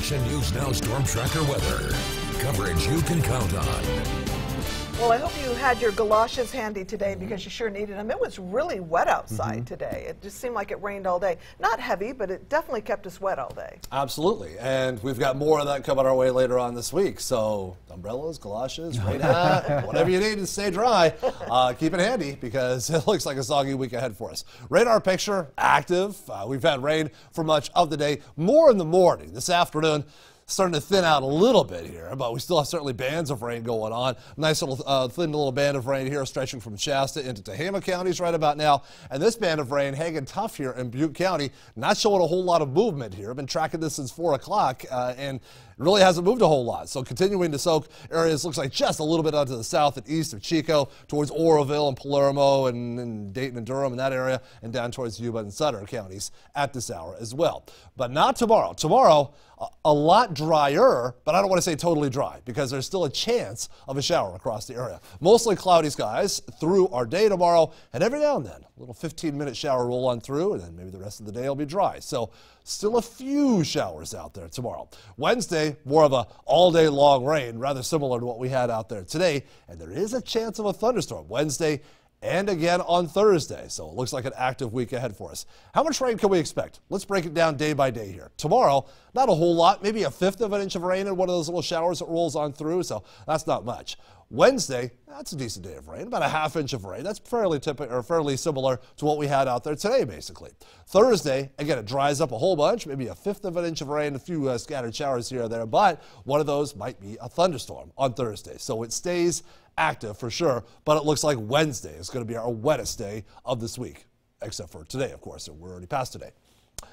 Action News Now Storm Tracker weather. Coverage you can count on. Well, I hope you had your galoshes handy today because you sure needed them. It was really wet outside Mm-hmm. today. It just seemed like it rained all day. Not heavy, but it definitely kept us wet all day. Absolutely. And we've got more of that coming our way later on this week. So umbrellas, galoshes, rain hat, whatever you need to stay dry, uh, keep it handy because it looks like a soggy week ahead for us. Radar picture active. Uh, we've had rain for much of the day, more in the morning. This afternoon, starting to thin out a little bit here, but we still have certainly bands of rain going on. Nice little uh, thin little band of rain here stretching from Shasta into Tehama counties right about now. And this band of rain hanging tough here in Butte County, not showing a whole lot of movement here. I've been tracking this since 4 o'clock uh, and really hasn't moved a whole lot. So continuing to soak areas looks like just a little bit onto the south and east of Chico towards Oroville and Palermo and, and Dayton and Durham in that area and down towards Yuba and Sutter counties at this hour as well. But not tomorrow. Tomorrow, a, a lot drier, but I don't want to say totally dry because there's still a chance of a shower across the area. Mostly cloudy skies through our day tomorrow, and every now and then, a little 15 minute shower roll on through, and then maybe the rest of the day will be dry. So still a few showers out there tomorrow. Wednesday, more of a all day long rain, rather similar to what we had out there today, and there is a chance of a thunderstorm Wednesday and again on Thursday. So it looks like an active week ahead for us. How much rain can we expect? Let's break it down day by day here. Tomorrow, not a whole lot, maybe a fifth of an inch of rain in one of those little showers that rolls on through, so that's not much. Wednesday, that's a decent day of rain, about a half inch of rain. That's fairly typical or fairly similar to what we had out there today, basically. Thursday, again, it dries up a whole bunch, maybe a fifth of an inch of rain, a few uh, scattered showers here or there, but one of those might be a thunderstorm on Thursday. So it stays active for sure, but it looks like Wednesday is going to be our wettest day of this week, except for today, of course. We're already past today.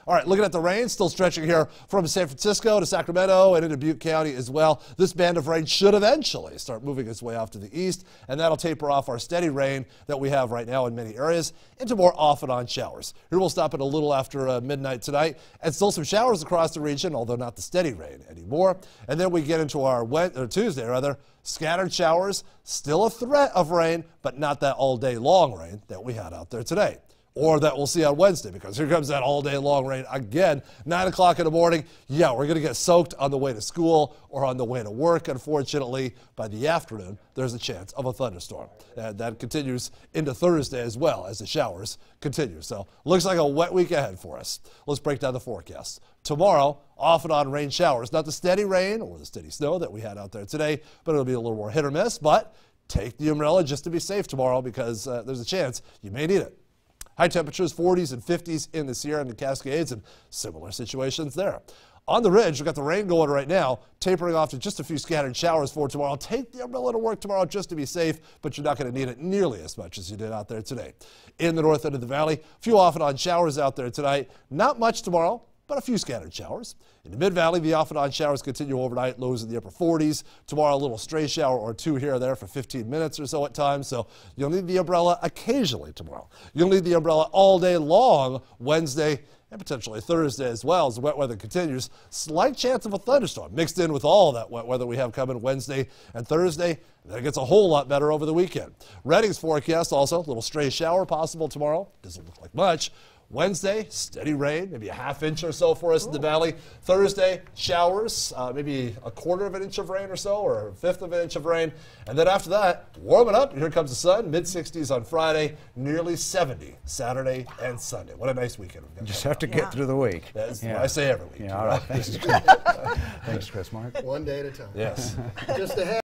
All right, looking at the rain, still stretching here from San Francisco to Sacramento and into Butte County as well. This band of rain should eventually start moving its way off to the east, and that'll taper off our steady rain that we have right now in many areas into more off and on showers. Here we'll stop at a little after uh, midnight tonight, and still some showers across the region, although not the steady rain anymore. And then we get into our Wed or Tuesday, rather, scattered showers, still a threat of rain, but not that all day long rain that we had out there today or that we'll see on Wednesday because here comes that all day long rain again. Nine o'clock in the morning. Yeah, we're going to get soaked on the way to school or on the way to work. Unfortunately, by the afternoon, there's a chance of a thunderstorm. And that continues into Thursday as well as the showers continue. So looks like a wet week ahead for us. Let's break down the forecast. Tomorrow, off and on rain showers. Not the steady rain or the steady snow that we had out there today, but it'll be a little more hit or miss. But take the umbrella just to be safe tomorrow because uh, there's a chance you may need it. High temperatures 40s and 50s in the Sierra and the Cascades and similar situations there. On the ridge, we've got the rain going right now, tapering off to just a few scattered showers for tomorrow. Take the umbrella to work tomorrow just to be safe, but you're not going to need it nearly as much as you did out there today. In the north end of the valley, a few off and on showers out there tonight. Not much tomorrow but a few scattered showers. In the mid valley, the off and on showers continue overnight, lows in the upper 40s. Tomorrow, a little stray shower or two here or there for 15 minutes or so at times. So you'll need the umbrella occasionally tomorrow. You'll need the umbrella all day long Wednesday and potentially Thursday as well as the wet weather continues. Slight chance of a thunderstorm mixed in with all that wet weather we have coming Wednesday and Thursday. Then it gets a whole lot better over the weekend. Redding's forecast also, a little stray shower possible tomorrow. Doesn't look like much. Wednesday, steady rain, maybe a half inch or so for us in the valley. Thursday, showers, uh, maybe a quarter of an inch of rain or so, or a fifth of an inch of rain. And then after that, warming up. Here comes the sun, mid 60s on Friday, nearly 70 Saturday and Sunday. What a nice weekend we've got. Just have to get Yeah. through the week. That's Yeah. what I say every week. Yeah, all right. Thanks, Thanks Chris. Mark. One day at a time. Yes. Just ahead.